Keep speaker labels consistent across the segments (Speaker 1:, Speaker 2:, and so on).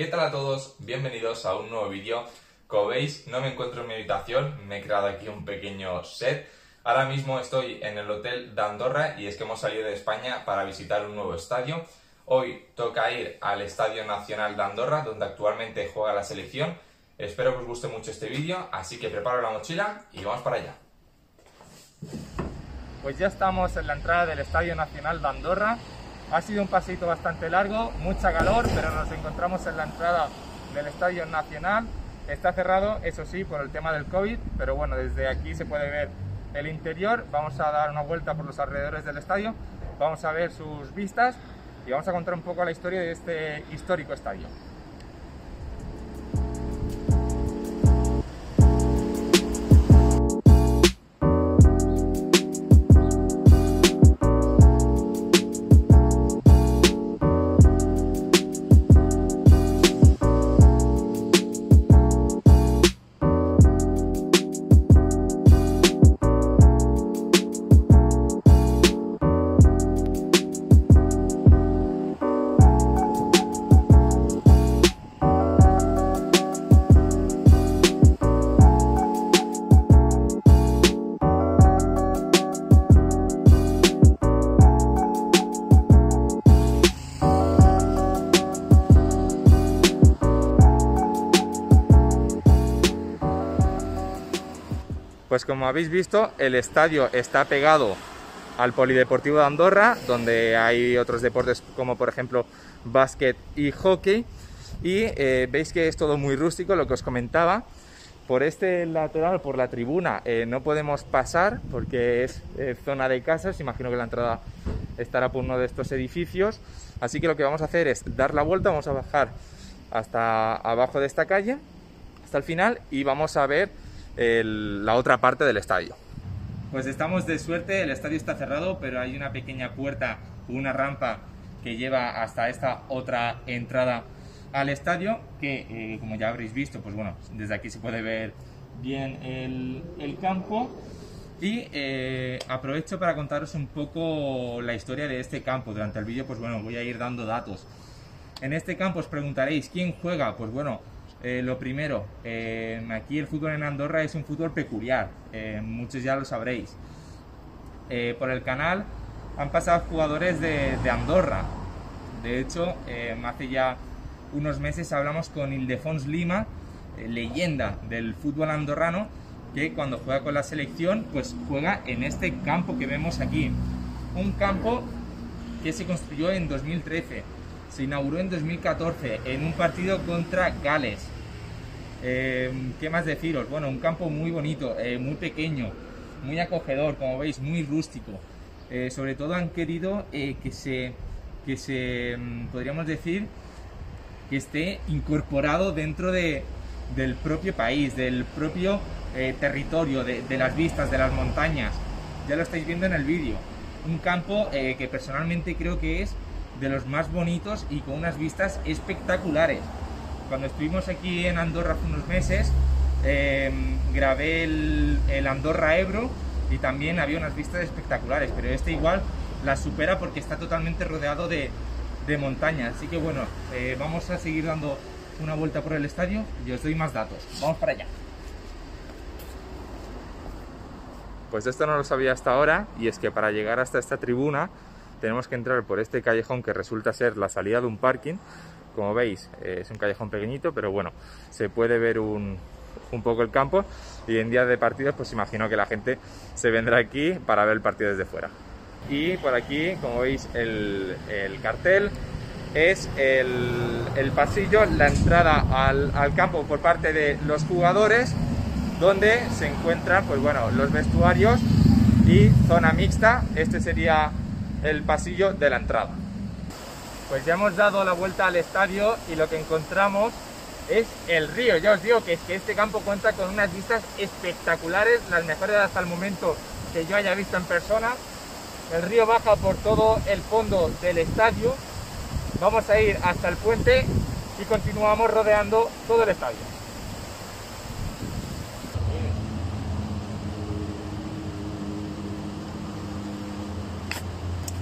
Speaker 1: ¿Qué tal a todos? Bienvenidos a un nuevo vídeo. Como veis, no me encuentro en mi habitación, me he creado aquí un pequeño set. Ahora mismo estoy en el Hotel de Andorra y es que hemos salido de España para visitar un nuevo estadio. Hoy toca ir al Estadio Nacional de Andorra, donde actualmente juega la selección. Espero que os guste mucho este vídeo, así que preparo la mochila y vamos para allá. Pues ya estamos en la entrada del Estadio Nacional de Andorra. Ha sido un paseito bastante largo, mucha calor, pero nos encontramos en la entrada del Estadio Nacional. Está cerrado, eso sí, por el tema del COVID, pero bueno, desde aquí se puede ver el interior. Vamos a dar una vuelta por los alrededores del estadio, vamos a ver sus vistas y vamos a contar un poco la historia de este histórico estadio. Pues como habéis visto, el estadio está pegado al Polideportivo de Andorra, donde hay otros deportes como por ejemplo básquet y hockey. Y eh, veis que es todo muy rústico, lo que os comentaba. Por este lateral, por la tribuna, eh, no podemos pasar porque es eh, zona de casas. Imagino que la entrada estará por uno de estos edificios. Así que lo que vamos a hacer es dar la vuelta, vamos a bajar hasta abajo de esta calle, hasta el final, y vamos a ver la otra parte del estadio. Pues estamos de suerte, el estadio está cerrado, pero hay una pequeña puerta, una rampa que lleva hasta esta otra entrada al estadio, que eh, como ya habréis visto, pues bueno, desde aquí se puede ver bien el, el campo. Y eh, aprovecho para contaros un poco la historia de este campo. Durante el vídeo, pues bueno, voy a ir dando datos. En este campo os preguntaréis, ¿quién juega? Pues bueno, eh, lo primero, eh, aquí el fútbol en Andorra es un fútbol peculiar, eh, muchos ya lo sabréis. por el canal han pasado jugadores de, de Andorra. De hecho, hace ya unos meses hablamos con Ildefons Lima, leyenda del fútbol andorrano, que cuando juega con la selección, pues juega en este campo que vemos aquí. Un campo que se construyó en 2013 se inauguró en 2014 en un partido contra Gales. Eh, ¿Qué más deciros? Bueno, un campo muy bonito, eh, muy pequeño, muy acogedor, como veis, muy rústico. Eh, sobre todo han querido que se, que se, mm, podríamos decir, que esté incorporado dentro de, del propio país, del propio territorio, de, de, las vistas, de las montañas. Ya lo estáis viendo en el vídeo. Un campo que personalmente creo que es de los más bonitos y con unas vistas espectaculares. Cuando estuvimos aquí en Andorra hace unos meses, em, grabé el, Andorra Ebro y también había unas vistas espectaculares, pero este igual la supera porque está totalmente rodeado de, de montañas. Así que bueno, eh, vamos a seguir dando una vuelta por el estadio y os doy más datos. Vamos para allá. Pues esto no lo sabía hasta ahora y es que para llegar hasta esta tribuna tenemos que entrar por este callejón que resulta ser la salida de un parking. Como veis, eh, es un callejón pequeñito, pero bueno, se puede ver un, un poco el campo y en días de partidos pues imagino que la gente se vendrá aquí para ver el partido desde fuera. Y por aquí, como veis, el, el cartel es el, el, pasillo, la entrada al, al, campo por parte de los jugadores, donde se encuentran pues bueno, los vestuarios y zona mixta. Este sería el pasillo de la entrada. Pues ya hemos dado la vuelta al estadio y lo que encontramos es el río. Ya os digo que es que este campo cuenta con unas vistas espectaculares, las mejores hasta el momento que yo haya visto en persona. El río baja por todo el fondo del estadio. Vamos a ir hasta el puente y continuamos rodeando todo el estadio.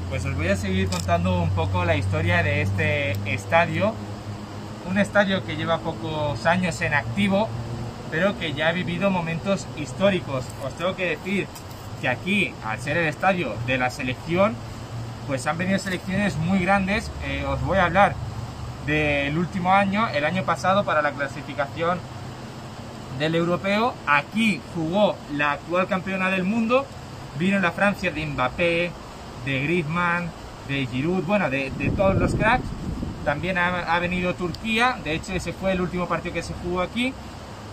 Speaker 1: Pues os voy a seguir contando un poco la historia de este estadio. un estadio que lleva pocos años en activo, pero que ya ha vivido momentos históricos. Os tengo que decir que aquí, al ser el estadio de la selección, pues han venido selecciones muy grandes. Eh, os voy a hablar del último año, el año pasado, para la clasificación del europeo. Aquí jugó la actual campeona del mundo. Vino la Francia de Mbappé, de Griezmann, de Giroud, bueno, de, todos los cracks. También ha, ha, venido Turquía, de hecho ese fue el último partido que se jugó aquí.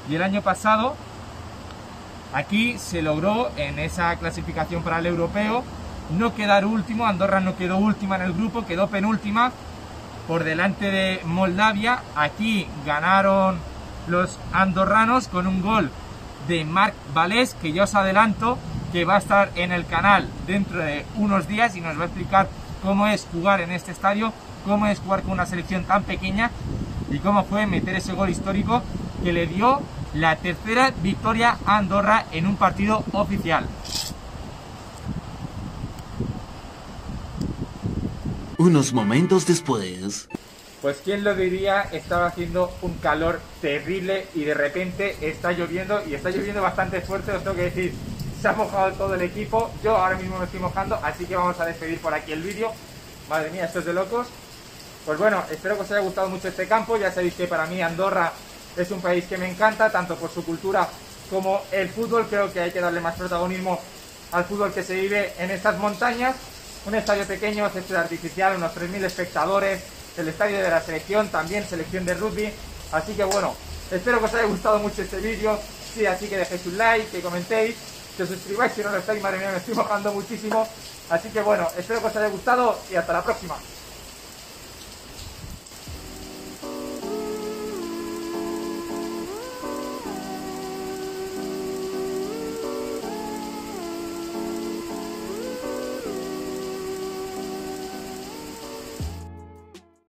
Speaker 1: Y el año pasado, aquí se logró en esa clasificación para el europeo no quedar último, Andorra no quedó última en el grupo, quedó penúltima por delante de Moldavia. Aquí ganaron los andorranos con un gol de Marc Valés, que yo os adelanto que va a estar en el canal dentro de unos días y nos va a explicar cómo es jugar en este estadio, cómo es jugar con una selección tan pequeña y cómo fue meter ese gol histórico que le dio la tercera victoria a Andorra en un partido oficial.
Speaker 2: Unos momentos después...
Speaker 1: Pues quién lo diría, estaba haciendo un calor terrible y de repente está lloviendo y está lloviendo bastante fuerte, os tengo que decir, se ha mojado todo el equipo, yo ahora mismo me estoy mojando, así que vamos a despedir por aquí el vídeo. Madre mía, esto es de locos. Pues bueno, espero que os haya gustado mucho este campo, ya sabéis que para mí Andorra es un país que me encanta, tanto por su cultura como el fútbol, creo que hay que darle más protagonismo al fútbol que se vive en estas montañas un estadio pequeño, césped artificial, unos 3.000 espectadores, el estadio de la selección, también selección de rugby. Así que bueno, espero que os haya gustado mucho este vídeo. Sí, así que dejéis un like, que comentéis, que os suscribáis si no lo estáis, madre mía, me estoy mojando muchísimo. Así que bueno, espero que os haya gustado y hasta la próxima.